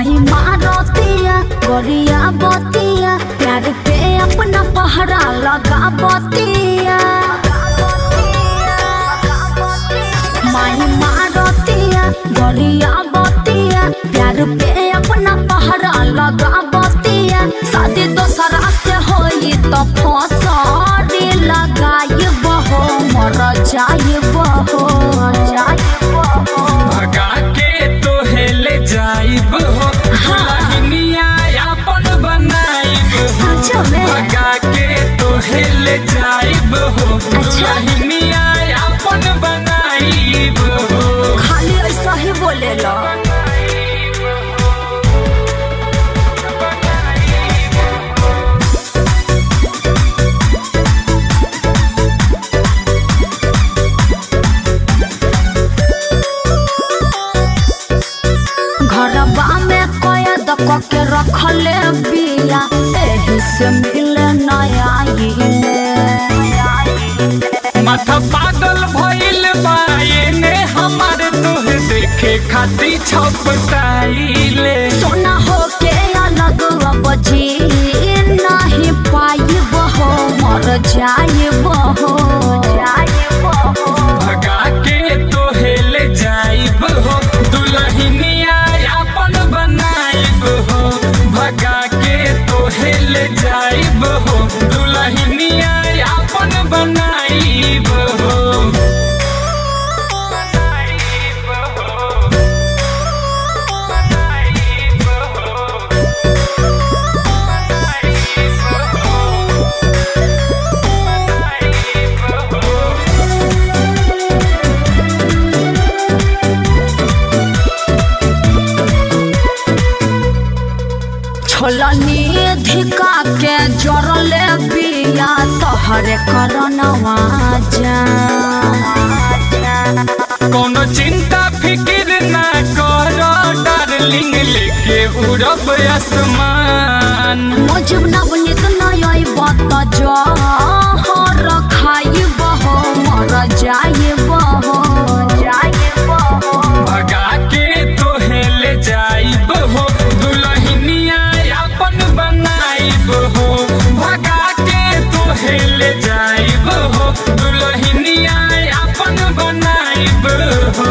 माही मारतिया करिया बतिया। प्यार पे अपना पहरा लगा बतिया। माही मारतिया गरिया जाइब हो। अच्छा। मिया तो जाइब हो। अपन बनाइब क रखले बिया एही से मिले नया माथा पागल भइल बा ने, हमारे तोह देखे खातिर छपटाइले। भगा के तो हिल जाइब हो। धिका के जरले बिया तोहरे करनवा जा कोनो चिंता फिकिर ना करो डार्लिंग लेके उड़ब आसमान मुझे नवनीत नय बत जा। जाइब हो